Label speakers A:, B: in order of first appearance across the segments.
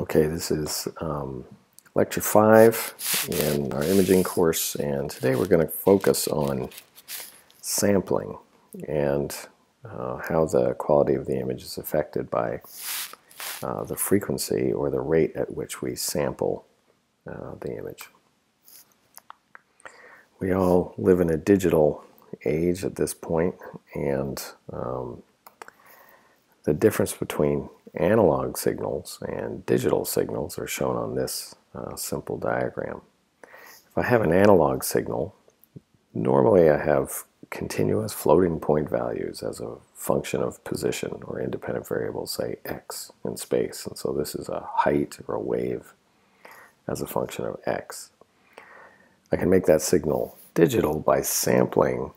A: Okay, this is um, lecture five in our imaging course, and today we're going to focus on sampling and uh, how the quality of the image is affected by uh, the frequency or the rate at which we sample uh, the image. We all live in a digital age at this point, and um, the difference between analog signals and digital signals are shown on this uh, simple diagram. If I have an analog signal, normally I have continuous floating point values as a function of position or independent variables, say x in space. And so this is a height or a wave as a function of x. I can make that signal digital by sampling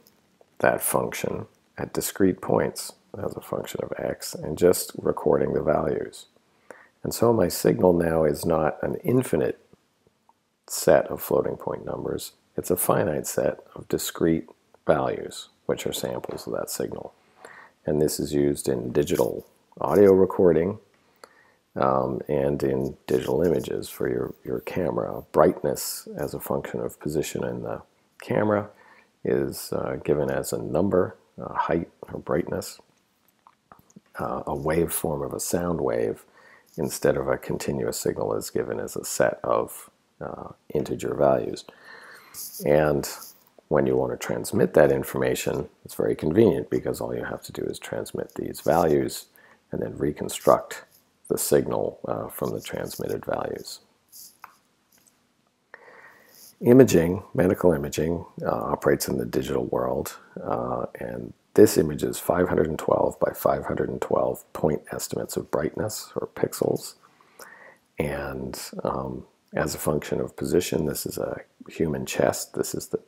A: that function at discrete points as a function of x and just recording the values. And so my signal now is not an infinite set of floating point numbers. It's a finite set of discrete values, which are samples of that signal. And this is used in digital audio recording um, and in digital images for your, your camera. Brightness as a function of position in the camera is uh, given as a number, uh, height or brightness uh, a waveform of a sound wave instead of a continuous signal is given as a set of uh, integer values. And when you want to transmit that information, it's very convenient because all you have to do is transmit these values and then reconstruct the signal uh, from the transmitted values. Imaging, medical imaging, uh, operates in the digital world, uh, and this image is 512 by 512 point estimates of brightness or pixels. And um, as a function of position, this is a human chest. This is the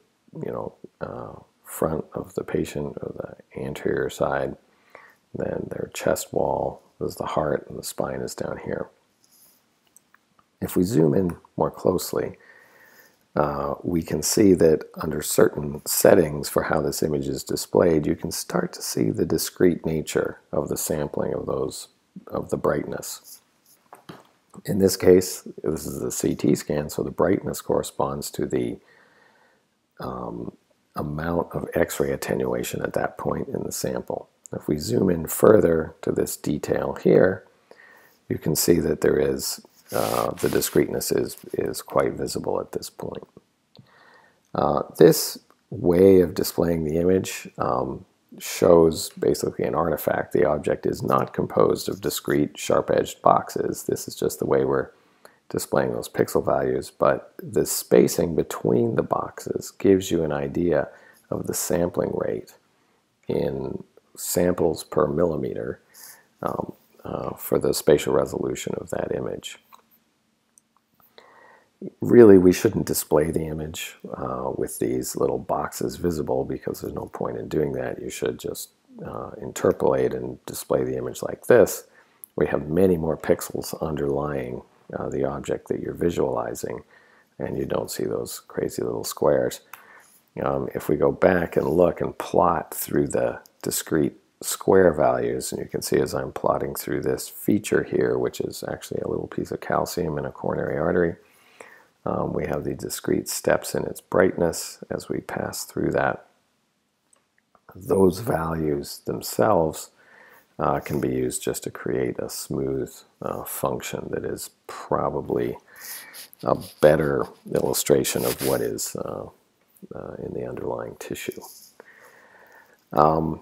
A: you know uh, front of the patient or the anterior side. Then their chest wall is the heart and the spine is down here. If we zoom in more closely, uh, we can see that under certain settings for how this image is displayed, you can start to see the discrete nature of the sampling of those of the brightness. In this case, this is a CT scan, so the brightness corresponds to the um, amount of X-ray attenuation at that point in the sample. If we zoom in further to this detail here, you can see that there is uh, the discreteness is, is quite visible at this point. Uh, this way of displaying the image um, shows basically an artifact. The object is not composed of discrete sharp-edged boxes. This is just the way we're displaying those pixel values, but the spacing between the boxes gives you an idea of the sampling rate in samples per millimeter um, uh, for the spatial resolution of that image really we shouldn't display the image uh, with these little boxes visible because there's no point in doing that. You should just uh, interpolate and display the image like this. We have many more pixels underlying uh, the object that you're visualizing and you don't see those crazy little squares. Um, if we go back and look and plot through the discrete square values, and you can see as I'm plotting through this feature here, which is actually a little piece of calcium in a coronary artery, um, we have the discrete steps in its brightness as we pass through that. Those values themselves uh, can be used just to create a smooth uh, function that is probably a better illustration of what is uh, uh in the underlying tissue. Um,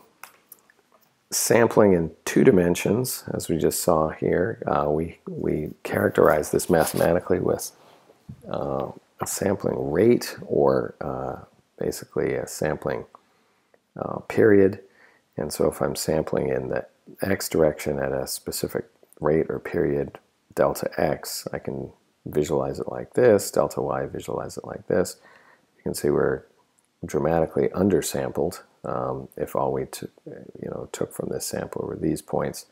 A: sampling in two dimensions, as we just saw here, uh, we, we characterize this mathematically with uh, a sampling rate or uh, basically a sampling uh, period. And so if I'm sampling in the x direction at a specific rate or period, delta x, I can visualize it like this, delta y, visualize it like this. You can see we're dramatically undersampled um, if all we you know, took from this sample were these points.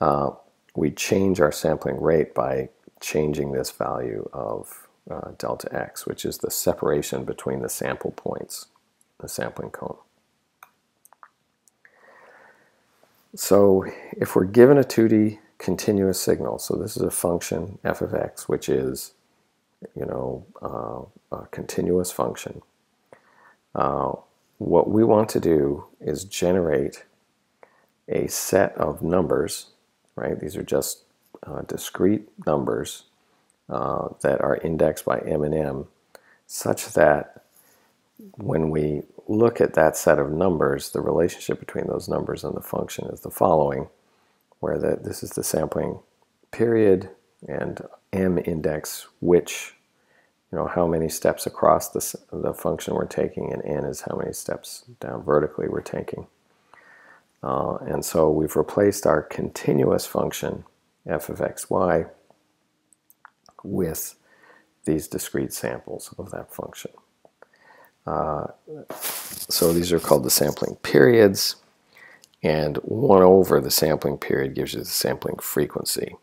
A: Uh, we change our sampling rate by changing this value of uh, delta x, which is the separation between the sample points, the sampling comb. So if we're given a 2D continuous signal. So this is a function f of x, which is, you know, uh, a continuous function. Uh, what we want to do is generate a set of numbers, right? These are just uh, discrete numbers uh, that are indexed by m and m, such that when we look at that set of numbers, the relationship between those numbers and the function is the following, where the, this is the sampling period and m index which, you know, how many steps across the, the function we're taking, and n is how many steps down vertically we're taking. Uh, and so we've replaced our continuous function f of xy with these discrete samples of that function. Uh, so these are called the sampling periods, and 1 over the sampling period gives you the sampling frequency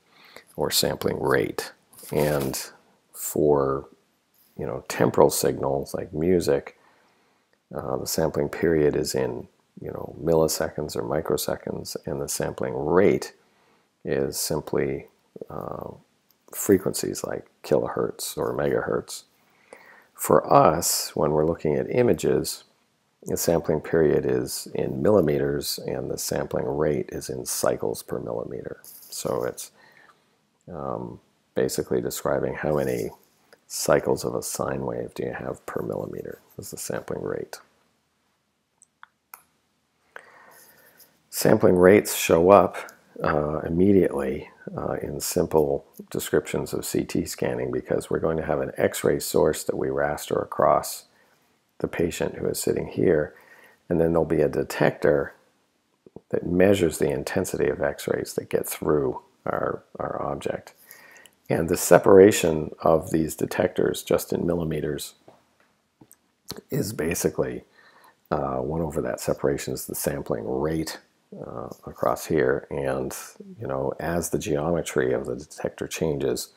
A: or sampling rate. And for you know temporal signals like music, uh, the sampling period is in you know milliseconds or microseconds, and the sampling rate is simply uh, frequencies like kilohertz or megahertz. For us, when we're looking at images, the sampling period is in millimeters and the sampling rate is in cycles per millimeter. So it's um, basically describing how many cycles of a sine wave do you have per millimeter is the sampling rate. Sampling rates show up uh, immediately uh, in simple descriptions of CT scanning because we're going to have an X-ray source that we raster across the patient who is sitting here, and then there'll be a detector that measures the intensity of X-rays that get through our, our object. And the separation of these detectors just in millimeters is basically uh, 1 over that separation is the sampling rate uh, across here. And, you know, as the geometry of the detector changes,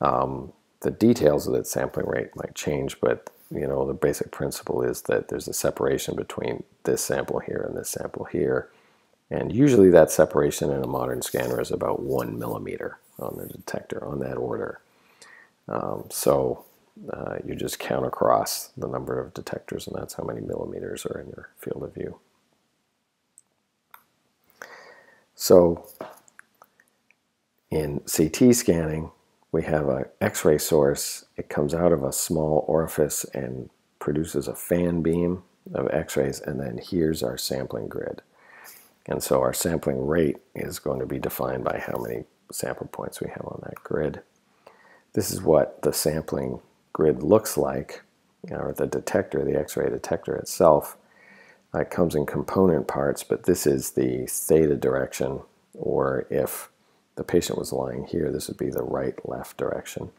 A: um, the details of that sampling rate might change, but, you know, the basic principle is that there's a separation between this sample here and this sample here. And usually that separation in a modern scanner is about one millimeter on the detector, on that order. Um, so uh, you just count across the number of detectors, and that's how many millimeters are in your field of view. So in CT scanning, we have an X-ray source. It comes out of a small orifice and produces a fan beam of X-rays, and then here's our sampling grid. And so our sampling rate is going to be defined by how many sample points we have on that grid. This is what the sampling grid looks like, or the detector, the X-ray detector itself. It comes in component parts, but this is the theta direction, or if the patient was lying here, this would be the right-left direction.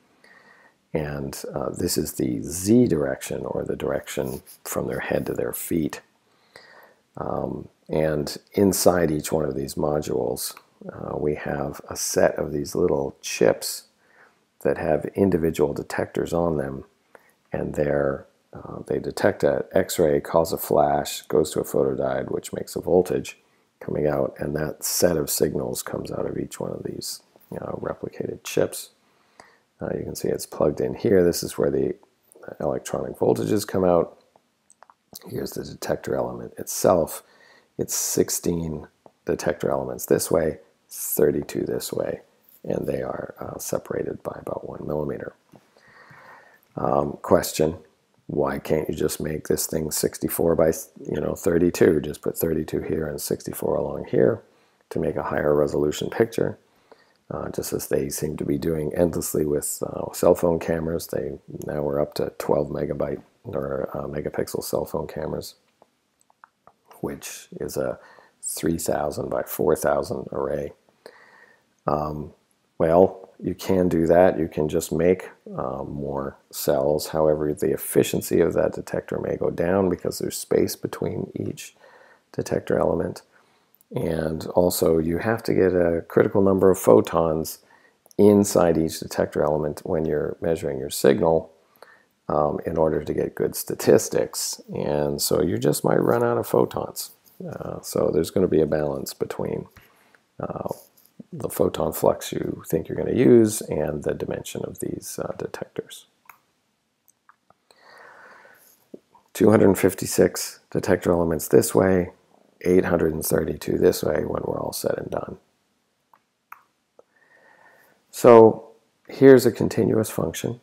A: And uh, this is the z direction, or the direction from their head to their feet. Um, and inside each one of these modules, uh, we have a set of these little chips that have individual detectors on them, and they're uh, they detect an X-ray, cause a flash, goes to a photodiode, which makes a voltage coming out, and that set of signals comes out of each one of these you know, replicated chips. Uh, you can see it's plugged in here. This is where the electronic voltages come out. Here's the detector element itself. It's 16 detector elements this way, 32 this way, and they are uh, separated by about one millimeter. Um, question, why can't you just make this thing 64 by you know 32 just put 32 here and 64 along here to make a higher resolution picture uh, just as they seem to be doing endlessly with uh, cell phone cameras. They now we're up to 12 megabyte or uh, megapixel cell phone cameras which is a 3000 by 4000 array. Um, well you can do that. You can just make um, more cells. However, the efficiency of that detector may go down because there's space between each detector element. And also, you have to get a critical number of photons inside each detector element when you're measuring your signal um, in order to get good statistics. And so you just might run out of photons. Uh, so there's going to be a balance between uh, the photon flux you think you're going to use and the dimension of these uh, detectors. 256 detector elements this way, 832 this way when we're all said and done. So here's a continuous function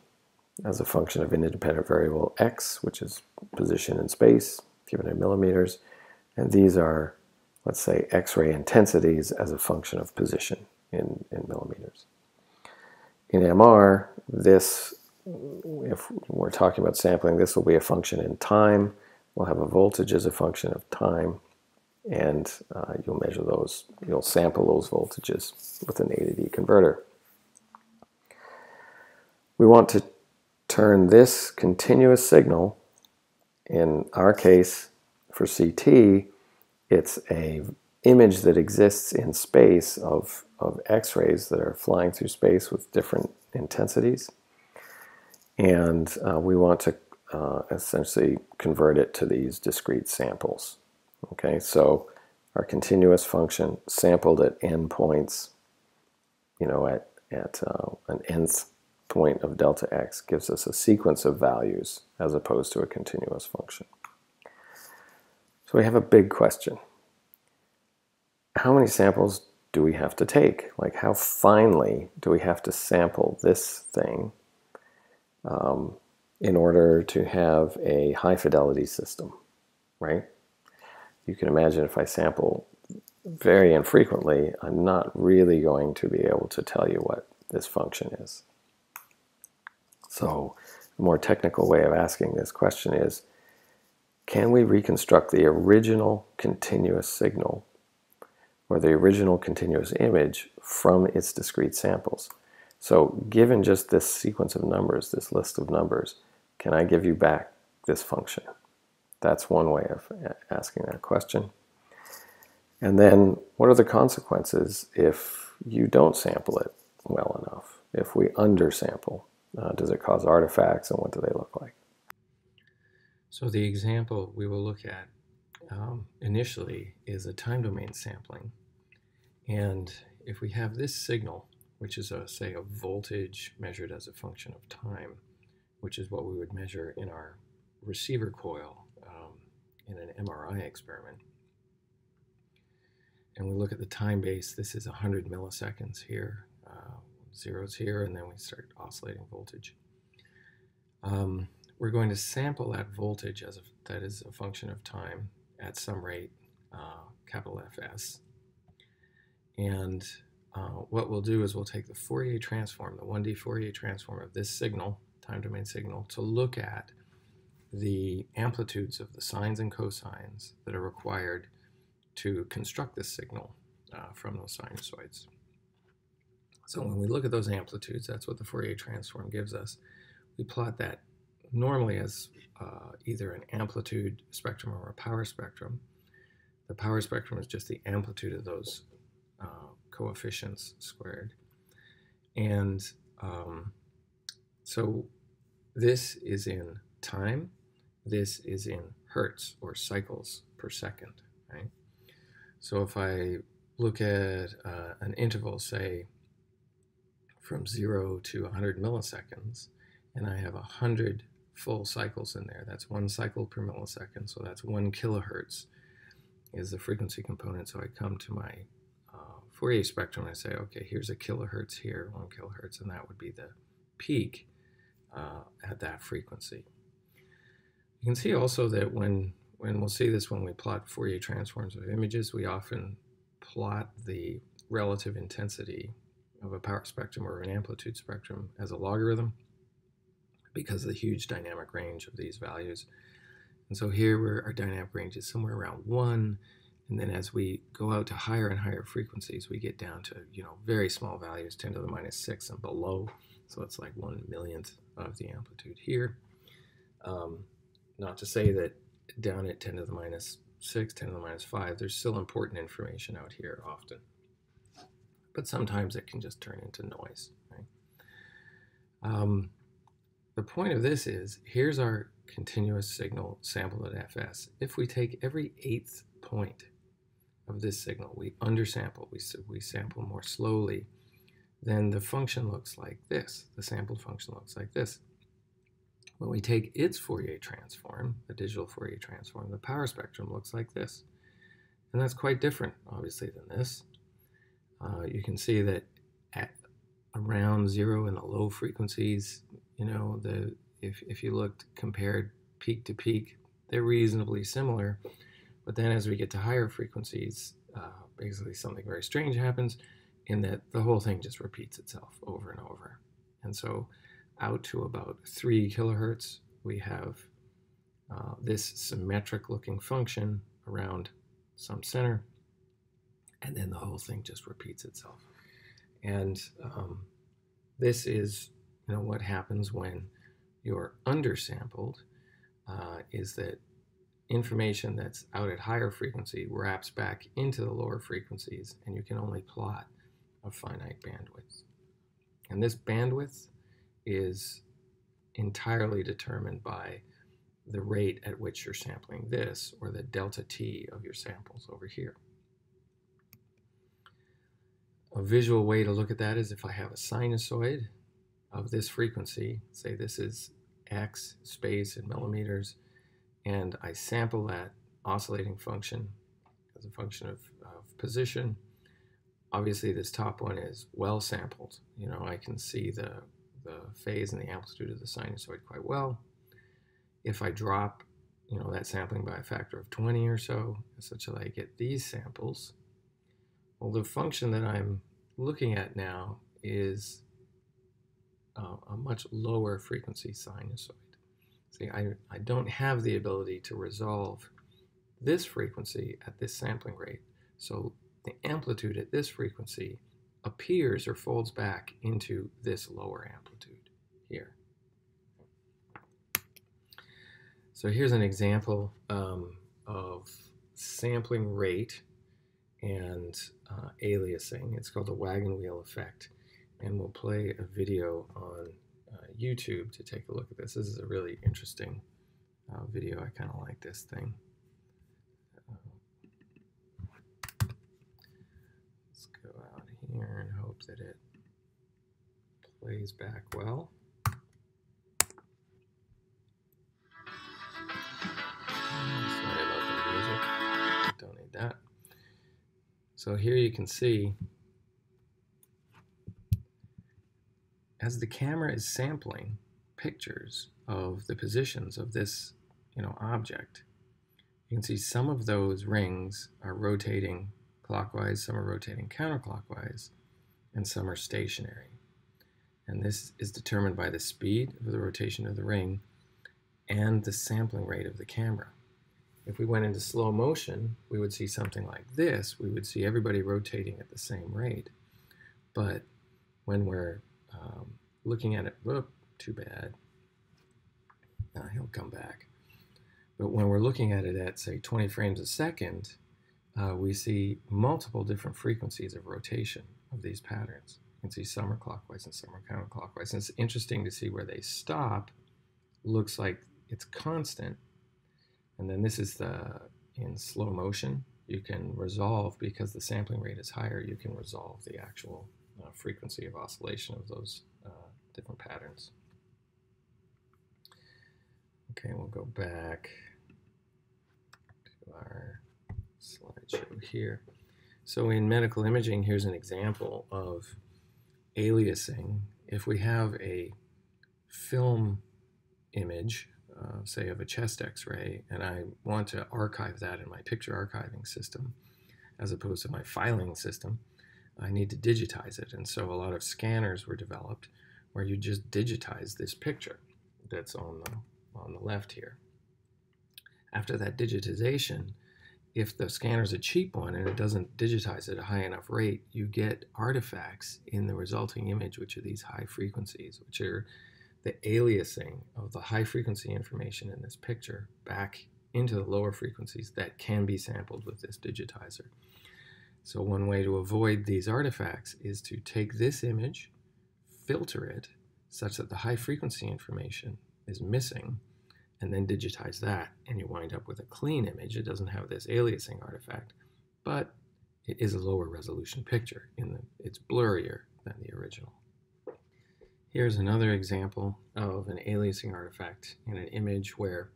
A: as a function of an independent variable x, which is position in space, given in millimeters. And these are, let's say, x-ray intensities as a function of position in, in millimeters. In MR, this, if we're talking about sampling, this will be a function in time. We'll have a voltage as a function of time, and uh, you'll measure those, you'll sample those voltages with an A to D converter. We want to turn this continuous signal, in our case for CT, it's a image that exists in space of, of X-rays that are flying through space with different intensities. And uh, we want to uh, essentially convert it to these discrete samples. Okay, so our continuous function sampled at n points, you know, at, at uh, an nth point of delta x gives us a sequence of values as opposed to a continuous function. So we have a big question. How many samples do we have to take? Like how finely do we have to sample this thing um, in order to have a high fidelity system, right? You can imagine if I sample very infrequently, I'm not really going to be able to tell you what this function is. So a more technical way of asking this question is, can we reconstruct the original continuous signal or the original continuous image from its discrete samples? So given just this sequence of numbers, this list of numbers, can I give you back this function? That's one way of asking that question. And then what are the consequences if you don't sample it well enough, if we undersample? Uh, does it cause artifacts and what do they look like?
B: So the example we will look at um, initially is a time domain sampling. And if we have this signal, which is a, say a voltage measured as a function of time, which is what we would measure in our receiver coil um, in an MRI experiment. And we look at the time base, this is 100 milliseconds here. Uh, zeros here, and then we start oscillating voltage. Um, we're going to sample that voltage as a, that is a function of time at some rate, uh, capital Fs. And uh, what we'll do is we'll take the Fourier transform, the 1D Fourier transform of this signal, time domain signal, to look at the amplitudes of the sines and cosines that are required to construct this signal uh, from those sinusoids. So when we look at those amplitudes, that's what the Fourier transform gives us. We plot that normally as uh, either an amplitude spectrum or a power spectrum. The power spectrum is just the amplitude of those uh, coefficients squared. And um, so this is in time, this is in hertz or cycles per second, right? So if I look at uh, an interval, say from 0 to 100 milliseconds, and I have 100 full cycles in there. That's one cycle per millisecond, so that's one kilohertz is the frequency component. So I come to my uh, Fourier spectrum and I say, okay, here's a kilohertz here, one kilohertz, and that would be the peak uh, at that frequency. You can see also that when, when we'll see this when we plot Fourier transforms of images, we often plot the relative intensity of a power spectrum or an amplitude spectrum as a logarithm because of the huge dynamic range of these values. And so here our dynamic range is somewhere around one, and then as we go out to higher and higher frequencies, we get down to you know very small values, 10 to the minus six and below. So it's like one millionth of the amplitude here. Um, not to say that down at 10 to the minus six, 10 to the minus five, there's still important information out here often but sometimes it can just turn into noise. Right? Um, the point of this is here's our continuous signal sampled at fs. If we take every eighth point of this signal, we undersample, we, we sample more slowly, then the function looks like this. The sampled function looks like this. When we take its Fourier transform, the digital Fourier transform, the power spectrum looks like this. And that's quite different, obviously, than this. Uh, you can see that at around zero in the low frequencies, you know, the if, if you looked compared peak to peak, they're reasonably similar. But then as we get to higher frequencies, uh, basically something very strange happens in that the whole thing just repeats itself over and over. And so out to about three kilohertz, we have uh, this symmetric looking function around some center, and then the whole thing just repeats itself. And um, this is, you know, what happens when you're undersampled uh, is that information that's out at higher frequency wraps back into the lower frequencies, and you can only plot a finite bandwidth. And this bandwidth is entirely determined by the rate at which you're sampling this, or the delta t of your samples over here. A visual way to look at that is if I have a sinusoid of this frequency, say this is x space in millimeters, and I sample that oscillating function as a function of, of position. Obviously, this top one is well sampled. You know, I can see the, the phase and the amplitude of the sinusoid quite well. If I drop, you know, that sampling by a factor of 20 or so, such that I get these samples, well, the function that I'm looking at now is uh, a much lower frequency sinusoid. See, I, I don't have the ability to resolve this frequency at this sampling rate. So the amplitude at this frequency appears or folds back into this lower amplitude here. So here's an example um, of sampling rate and uh, aliasing. It's called the wagon wheel effect. And we'll play a video on uh, YouTube to take a look at this. This is a really interesting uh, video. I kind of like this thing. let's go out here and hope that it plays back well. So here you can see as the camera is sampling pictures of the positions of this you know object you can see some of those rings are rotating clockwise some are rotating counterclockwise and some are stationary. And this is determined by the speed of the rotation of the ring and the sampling rate of the camera if we went into slow motion we would see something like this we would see everybody rotating at the same rate but when we're um, looking at it, whoop, too bad. He'll come back. But when we're looking at it at, say, 20 frames a second, uh, we see multiple different frequencies of rotation of these patterns. You can see some are clockwise and some are counterclockwise. And it's interesting to see where they stop. Looks like it's constant. And then this is the in slow motion. You can resolve, because the sampling rate is higher, you can resolve the actual uh, frequency of oscillation of those uh, different patterns. Okay, we'll go back to our slideshow here. So in medical imaging, here's an example of aliasing. If we have a film image, uh, say of a chest x-ray, and I want to archive that in my picture archiving system, as opposed to my filing system, I need to digitize it. And so a lot of scanners were developed where you just digitize this picture that's on the, on the left here. After that digitization, if the scanner is a cheap one and it doesn't digitize at a high enough rate, you get artifacts in the resulting image, which are these high frequencies, which are the aliasing of the high frequency information in this picture back into the lower frequencies that can be sampled with this digitizer. So one way to avoid these artifacts is to take this image, filter it such that the high frequency information is missing, and then digitize that, and you wind up with a clean image. It doesn't have this aliasing artifact, but it is a lower resolution picture. In the, it's blurrier than the original. Here's another example of an aliasing artifact in an image where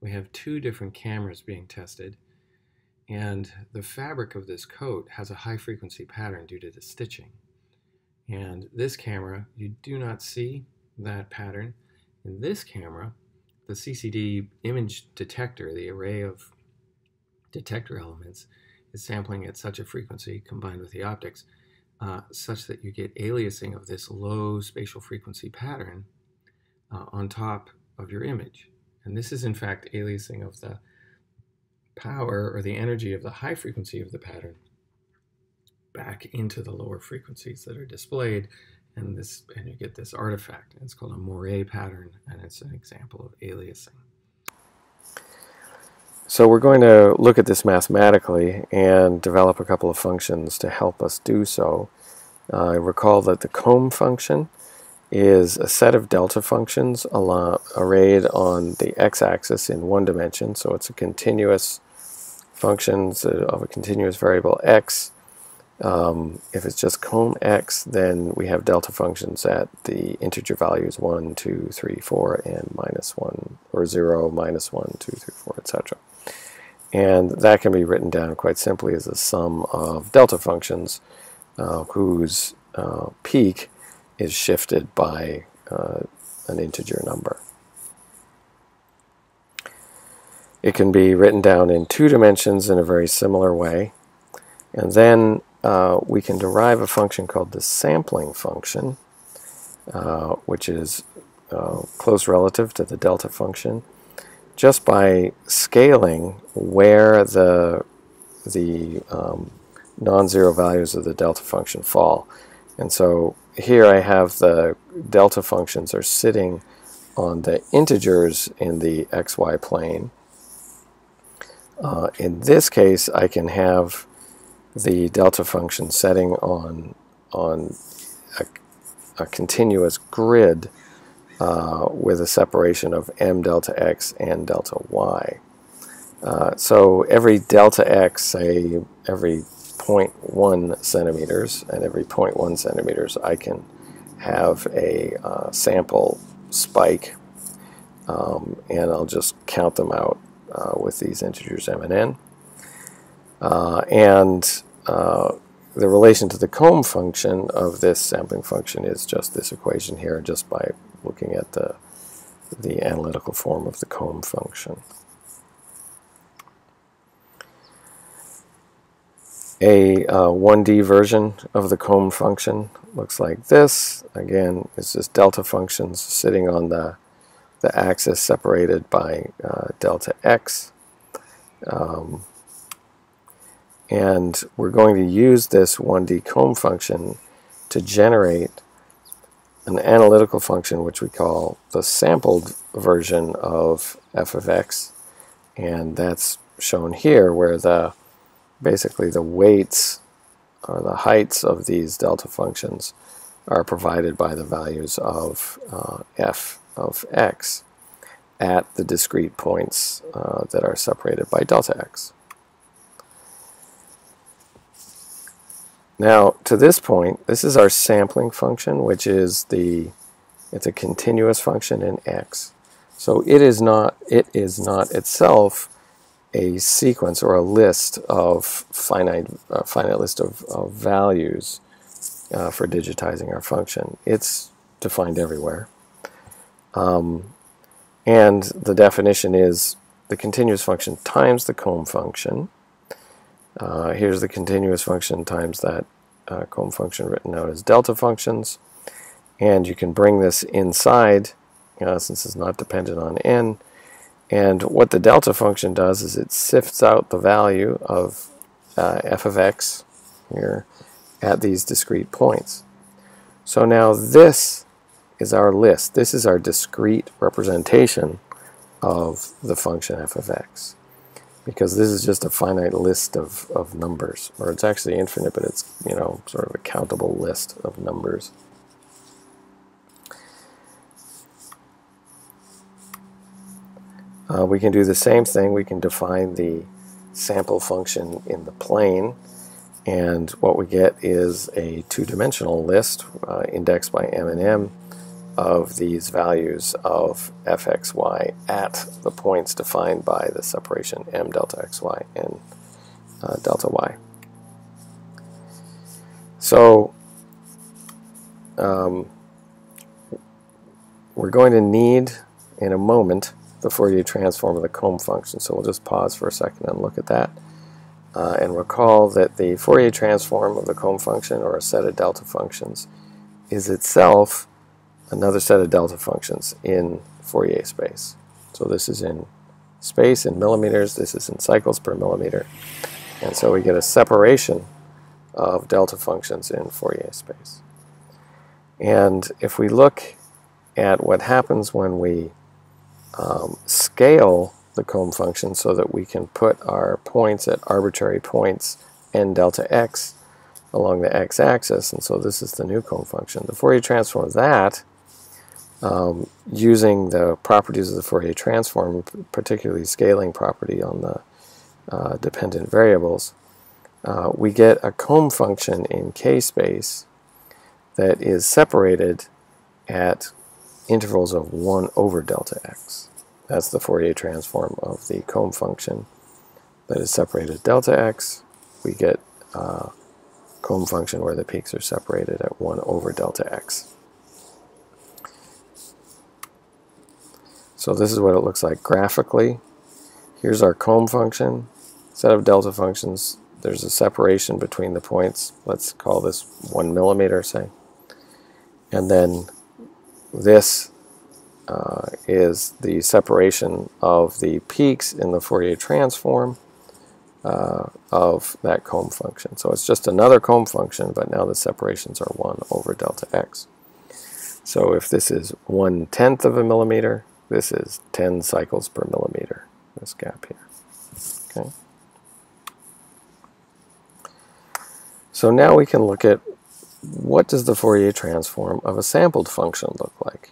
B: we have two different cameras being tested and the fabric of this coat has a high frequency pattern due to the stitching. And this camera, you do not see that pattern. In this camera, the CCD image detector, the array of detector elements, is sampling at such a frequency combined with the optics uh, such that you get aliasing of this low spatial frequency pattern uh, on top of your image. And this is in fact aliasing of the power or the energy of the high frequency of the pattern back into the lower frequencies that are displayed and this and you get this artifact. It's called a Moiré pattern and it's an example of aliasing.
A: So we're going to look at this mathematically and develop a couple of functions to help us do so. Uh, recall that the comb function is a set of delta functions arrayed on the x-axis in one dimension, so it's a continuous function of a continuous variable x. Um, if it's just comb x, then we have delta functions at the integer values 1, 2, 3, 4, and minus 1, or 0, minus 1, 2, 3, 4, etc. And that can be written down quite simply as a sum of delta functions uh, whose uh, peak is shifted by uh, an integer number. It can be written down in two dimensions in a very similar way. And then uh, we can derive a function called the sampling function, uh, which is uh, close relative to the delta function, just by scaling where the, the um, non-zero values of the delta function fall. And so here I have the delta functions are sitting on the integers in the xy plane uh, in this case, I can have the delta function setting on, on a, a continuous grid uh, with a separation of m delta x and delta y. Uh, so every delta x, say every 0.1 centimeters, and every 0.1 centimeters, I can have a uh, sample spike, um, and I'll just count them out uh, with these integers m and n. Uh, and the relation to the comb function of this sampling function is just this equation here, just by looking at the, the analytical form of the comb function. A uh, 1D version of the comb function looks like this. Again, it's just delta functions sitting on the the axis separated by uh, delta x. Um, and we're going to use this 1D comb function to generate an analytical function which we call the sampled version of f of x. And that's shown here where the basically the weights or the heights of these delta functions are provided by the values of uh, f of x at the discrete points uh, that are separated by delta x. Now, to this point, this is our sampling function, which is the, it's a continuous function in x. So it is not, it is not itself a sequence or a list of finite, uh, finite list of, of values uh, for digitizing our function. It's defined everywhere. Um, and the definition is the continuous function times the comb function. Uh, here's the continuous function times that uh, comb function written out as delta functions. And you can bring this inside, uh, since it's not dependent on n. And what the delta function does is it sifts out the value of uh, f of x here at these discrete points. So now this is our list. This is our discrete representation of the function f of x. Because this is just a finite list of, of numbers. Or it's actually infinite, but it's, you know, sort of a countable list of numbers. Uh, we can do the same thing. We can define the sample function in the plane and what we get is a two-dimensional list uh, indexed by M&M of these values of fxy at the points defined by the separation m delta xy and uh, delta y. So um, we're going to need in a moment the Fourier transform of the comb function. So we'll just pause for a second and look at that. Uh, and recall that the Fourier transform of the comb function, or a set of delta functions, is itself another set of delta functions in Fourier space. So this is in space in millimeters, this is in cycles per millimeter. And so we get a separation of delta functions in Fourier space. And if we look at what happens when we um, scale the comb function so that we can put our points at arbitrary points n delta x along the x-axis, and so this is the new comb function. The Fourier transform of that, um, using the properties of the Fourier transform, particularly scaling property on the uh, dependent variables, uh, we get a comb function in k-space that is separated at intervals of 1 over delta x. That's the Fourier transform of the comb function that is separated delta x. We get a comb function where the peaks are separated at 1 over delta x. So this is what it looks like graphically. Here's our comb function, set of delta functions. There's a separation between the points. Let's call this 1 millimeter, say. And then this uh, is the separation of the peaks in the Fourier transform uh, of that comb function. So it's just another comb function, but now the separations are 1 over delta x. So if this is 1 tenth of a millimeter, this is 10 cycles per millimeter, this gap here. Okay. So now we can look at what does the Fourier transform of a sampled function look like?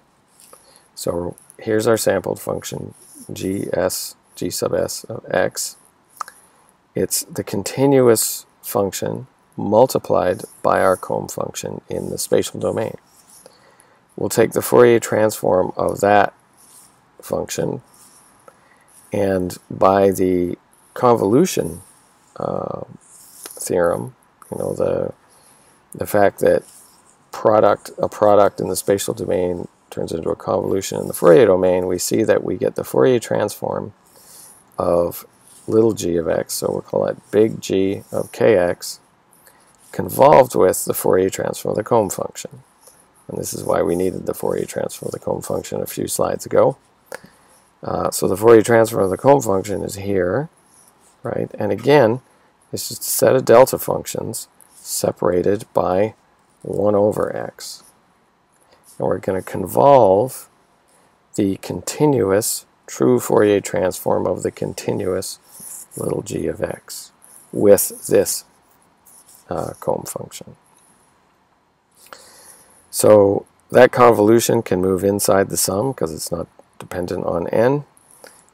A: So here's our sampled function, gs, g sub s of x. It's the continuous function multiplied by our comb function in the spatial domain. We'll take the Fourier transform of that function and by the convolution uh, theorem, you know, the, the fact that product a product in the spatial domain turns into a convolution in the Fourier domain, we see that we get the Fourier transform of little g of x, so we'll call it big G of kx, convolved with the Fourier transform of the comb function. And this is why we needed the Fourier transform of the comb function a few slides ago. Uh, so the Fourier transform of the comb function is here, right? And again, it's just a set of delta functions separated by 1 over x and we're going to convolve the continuous true Fourier transform of the continuous little g of x with this uh, comb function. So that convolution can move inside the sum because it's not dependent on n.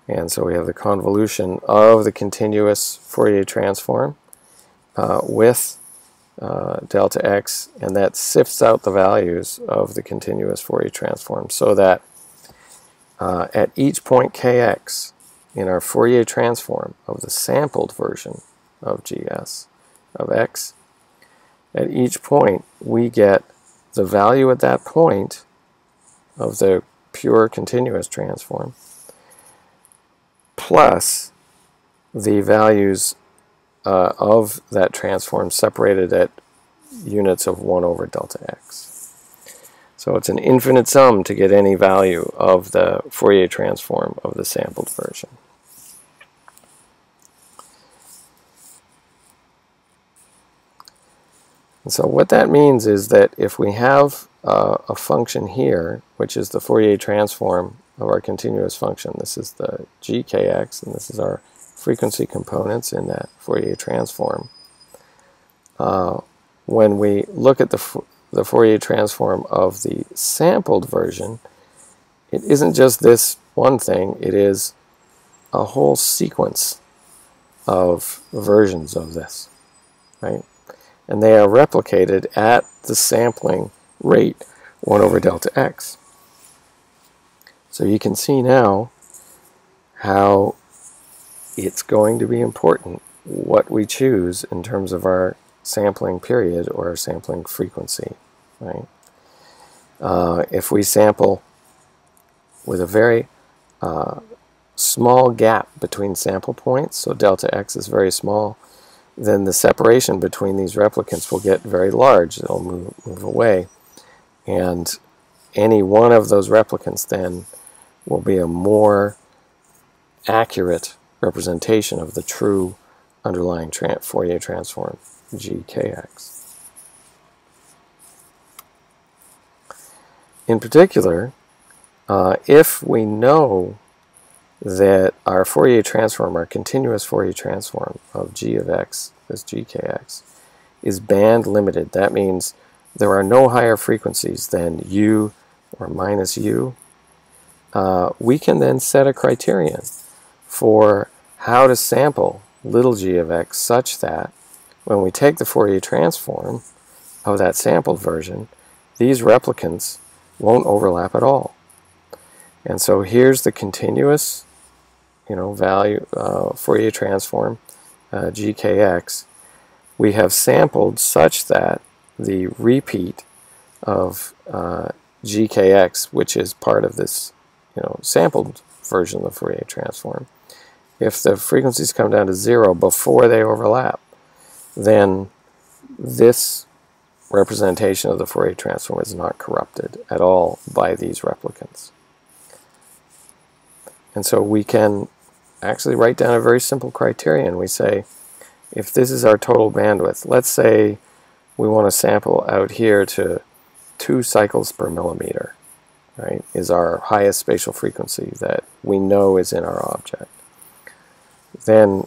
A: And so we have the convolution of the continuous Fourier transform uh, with uh, delta x, and that sifts out the values of the continuous Fourier transform so that uh, at each point kx in our Fourier transform of the sampled version of gs of x, at each point we get the value at that point of the pure continuous transform plus the values uh, of that transform separated at units of 1 over delta x. So it's an infinite sum to get any value of the Fourier transform of the sampled version. And so what that means is that if we have uh, a function here, which is the Fourier transform of our continuous function, this is the gkx, and this is our frequency components in that Fourier transform. Uh, when we look at the, the Fourier transform of the sampled version, it isn't just this one thing, it is a whole sequence of versions of this, right? and they are replicated at the sampling rate 1 over delta x. So you can see now how it's going to be important what we choose in terms of our sampling period or our sampling frequency. Right? Uh, if we sample with a very uh, small gap between sample points, so delta x is very small, then the separation between these replicants will get very large. It'll move, move away. And any one of those replicants then will be a more accurate representation of the true underlying tra Fourier transform GKX. In particular, uh, if we know that our Fourier transform, our continuous Fourier transform of g of x as gkx, is band limited. That means there are no higher frequencies than u or minus u. Uh, we can then set a criterion for how to sample little g of x such that when we take the Fourier transform of that sampled version, these replicants won't overlap at all. And so here's the continuous you know, value uh, Fourier transform, uh, GKX, we have sampled such that the repeat of uh, GKX, which is part of this, you know, sampled version of the Fourier transform, if the frequencies come down to zero before they overlap, then this representation of the Fourier transform is not corrupted at all by these replicants. And so we can actually write down a very simple criterion. We say, if this is our total bandwidth, let's say we want to sample out here to two cycles per millimeter, right, is our highest spatial frequency that we know is in our object. Then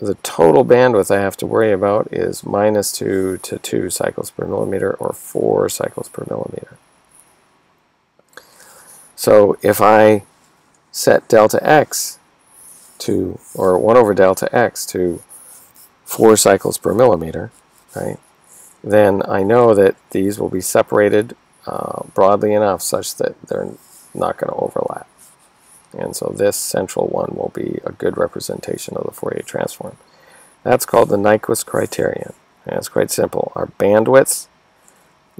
A: the total bandwidth I have to worry about is minus 2 to 2 cycles per millimeter or 4 cycles per millimeter. So if I set delta x to, or 1 over delta x to 4 cycles per millimeter, right, then I know that these will be separated uh, broadly enough such that they're not going to overlap. And so this central one will be a good representation of the Fourier transform. That's called the Nyquist criterion. And it's quite simple. Our bandwidth,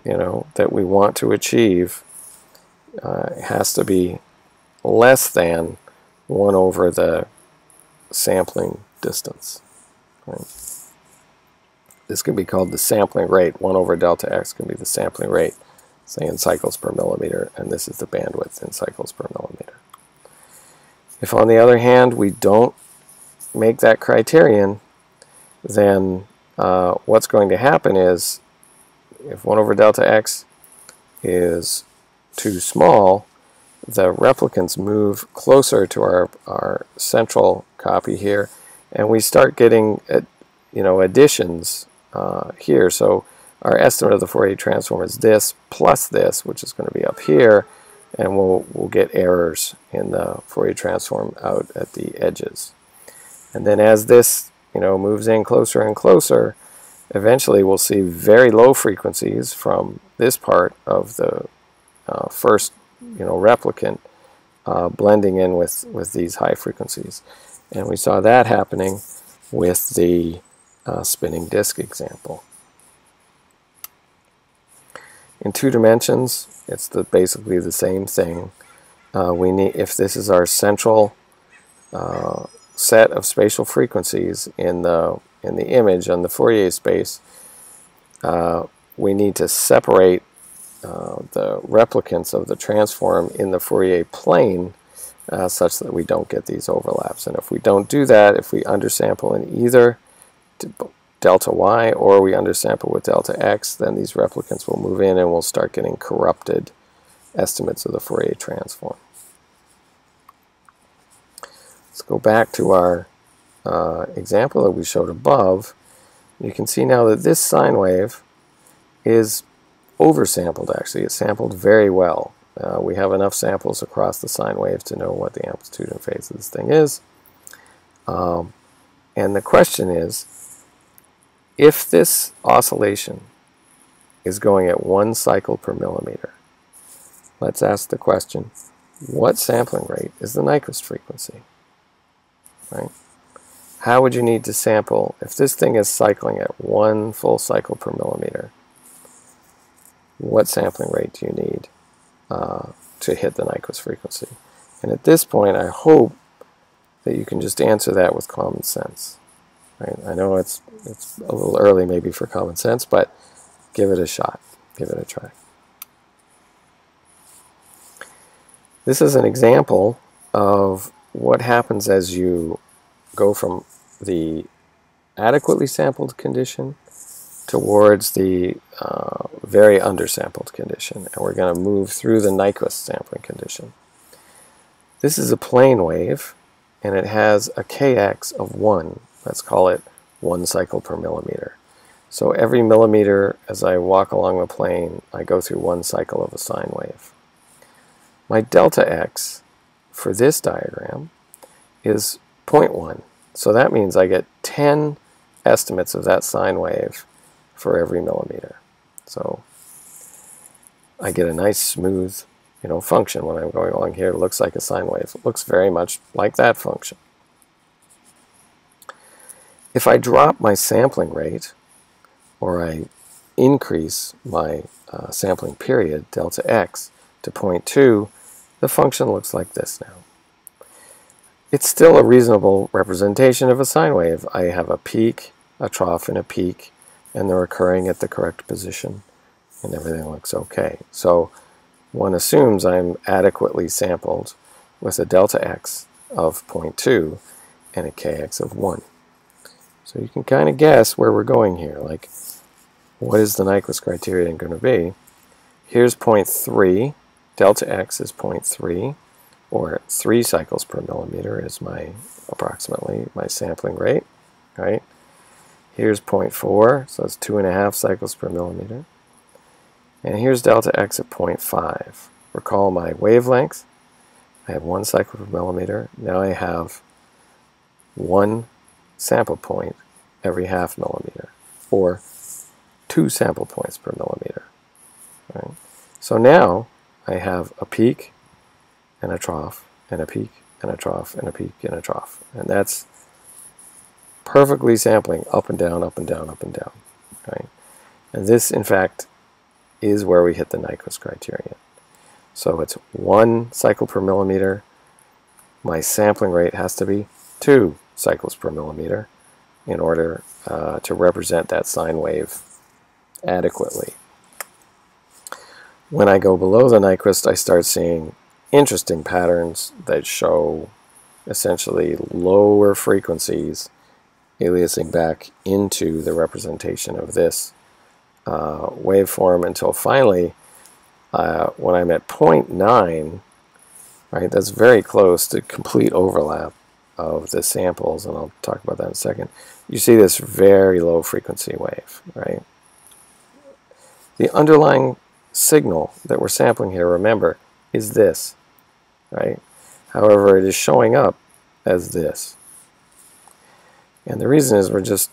A: you know, that we want to achieve uh, has to be less than 1 over the sampling distance. Right? This can be called the sampling rate. 1 over delta x can be the sampling rate, say in cycles per millimeter, and this is the bandwidth in cycles per millimeter. If on the other hand we don't make that criterion, then uh, what's going to happen is if 1 over delta x is too small, the replicants move closer to our, our central copy here, and we start getting uh, you know additions uh, here. So our estimate of the Fourier transform is this plus this, which is going to be up here, and we'll, we'll get errors in the Fourier transform out at the edges. And then as this you know moves in closer and closer, eventually we'll see very low frequencies from this part of the uh, first you know replicant uh, blending in with with these high frequencies and we saw that happening with the uh, spinning disk example in two dimensions it's the basically the same thing uh, we need if this is our central uh, set of spatial frequencies in the in the image on the Fourier space uh, we need to separate uh, the replicants of the transform in the Fourier plane uh, such that we don't get these overlaps. And if we don't do that, if we undersample in either delta y or we undersample with delta x, then these replicants will move in and we'll start getting corrupted estimates of the Fourier transform. Let's go back to our uh, example that we showed above. You can see now that this sine wave is oversampled actually. It's sampled very well. Uh, we have enough samples across the sine wave to know what the amplitude and phase of this thing is. Um, and the question is, if this oscillation is going at one cycle per millimeter, let's ask the question, what sampling rate is the Nyquist frequency? Right? How would you need to sample if this thing is cycling at one full cycle per millimeter? What sampling rate do you need uh, to hit the Nyquist frequency? And at this point, I hope that you can just answer that with common sense. I know it's it's a little early maybe for common sense, but give it a shot. Give it a try. This is an example of what happens as you go from the adequately sampled condition towards the uh, very undersampled condition. And we're going to move through the Nyquist sampling condition. This is a plane wave, and it has a kx of 1. Let's call it 1 cycle per millimeter. So every millimeter as I walk along the plane, I go through one cycle of a sine wave. My delta x for this diagram is 0.1. So that means I get 10 estimates of that sine wave for every millimeter. So I get a nice smooth you know, function when I'm going along here. It looks like a sine wave. It looks very much like that function. If I drop my sampling rate, or I increase my uh, sampling period, delta x, to 0.2, the function looks like this now. It's still a reasonable representation of a sine wave. I have a peak, a trough, and a peak, and they're occurring at the correct position, and everything looks okay. So one assumes I'm adequately sampled with a delta x of 0.2 and a kx of 1. So you can kind of guess where we're going here. Like, what is the Nyquist criterion going to be? Here's 0.3. Delta x is 0.3, or 3 cycles per millimeter is my approximately my sampling rate, right? Here's 0.4, so it's 2.5 cycles per millimeter. And here's delta x at 0.5. Recall my wavelength. I have one cycle per millimeter. Now I have one sample point every half millimeter, or two sample points per millimeter. Right? So now I have a peak and a trough, and a peak and a trough, and a peak and a trough. And that's perfectly sampling up and down, up and down, up and down. Right? And this, in fact, is where we hit the Nyquist criterion. So it's one cycle per millimeter. My sampling rate has to be two cycles per millimeter in order uh, to represent that sine wave adequately. When I go below the Nyquist, I start seeing interesting patterns that show essentially lower frequencies aliasing back into the representation of this uh, waveform until finally, uh, when I'm at 0.9, right, that's very close to complete overlap of the samples, and I'll talk about that in a second, you see this very low frequency wave, right? The underlying signal that we're sampling here, remember, is this, right? However, it is showing up as this. And the reason is we're just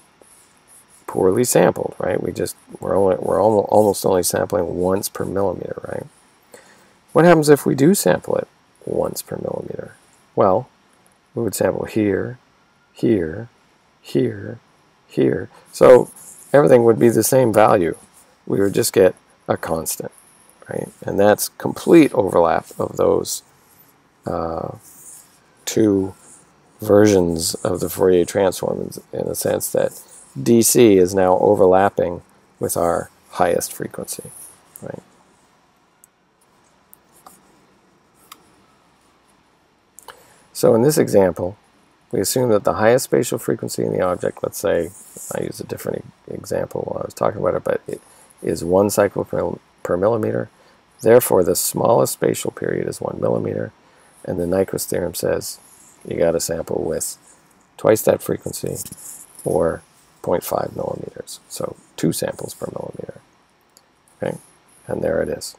A: poorly sampled, right? We just, we're, only, we're almost only sampling once per millimeter, right? What happens if we do sample it once per millimeter? Well, we would sample here, here, here, here. So everything would be the same value. We would just get a constant, right? And that's complete overlap of those uh, two versions of the Fourier transform in, in the sense that DC is now overlapping with our highest frequency, right? So in this example, we assume that the highest spatial frequency in the object, let's say, I use a different example while I was talking about it, but it is one cycle per, per millimeter. Therefore, the smallest spatial period is one millimeter, and the Nyquist theorem says you got to sample with twice that frequency or 0.5 millimeters. So two samples per millimeter. Okay, and there it is.